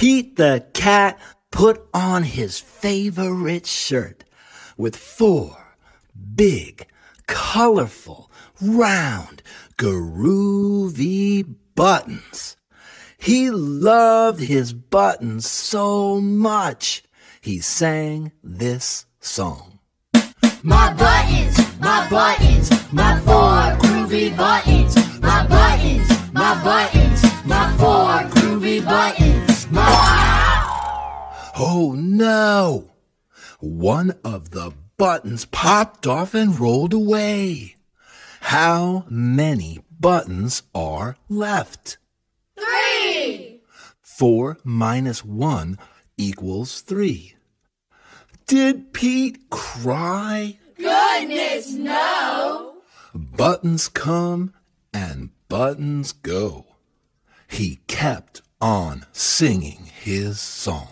Pete the cat put on his favorite shirt with four big, colorful, round, groovy buttons. He loved his buttons so much, he sang this song. My buttons, my buttons, my four groovy buttons. My buttons, my buttons, my four groovy buttons. Oh no! One of the buttons popped off and rolled away. How many buttons are left? three. Four minus one equals three. Did Pete cry? Goodness, no. Buttons come and buttons go. He kept on singing his song.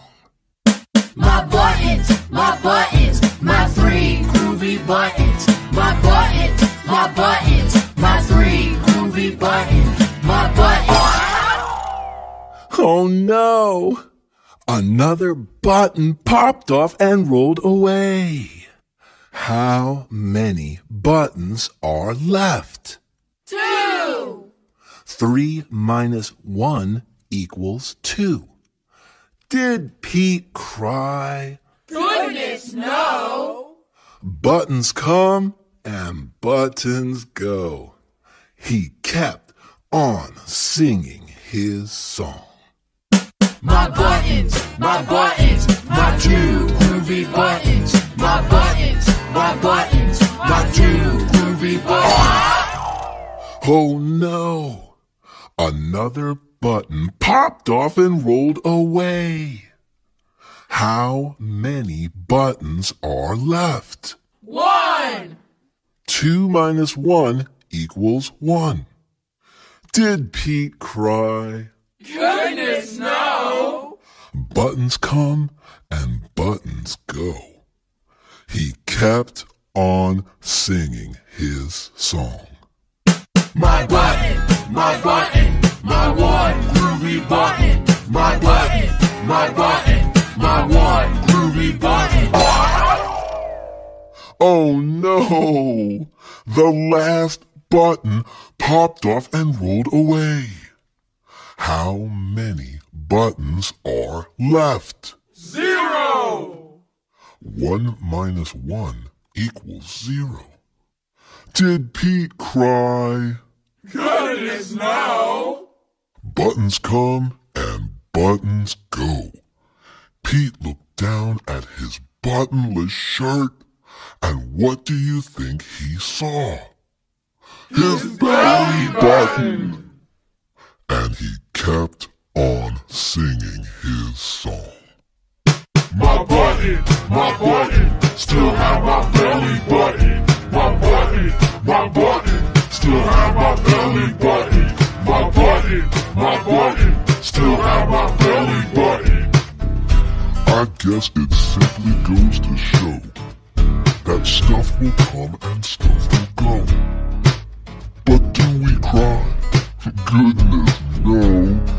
My buttons, my buttons, my three groovy buttons. My buttons, my buttons, my three groovy buttons. My buttons. Oh no! Another button popped off and rolled away. How many buttons are left? Two. Three minus one equals two. Did Pete cry? Goodness, no. Buttons come and buttons go. He kept on singing his song. My buttons, my buttons, my two groovy buttons. My buttons, my buttons, my two groovy buttons. Oh no! Another button popped off and rolled away. How many buttons are left? One. Two minus one equals one. Did Pete cry? Goodness, no. Buttons come and buttons go. He kept on singing his song. My button, my button, groovy button. My button, my button, my one groovy button. Oh no! The last button popped off and rolled away. How many buttons are left? Zero. One minus one equals zero. Did Pete cry? Goodness, no. Buttons come and buttons go. Pete looked down at his buttonless shirt, and what do you think he saw? His belly button! And he kept on singing his song. My button, my button, It simply goes to show that stuff will come and stuff will go. But do we cry? For goodness no.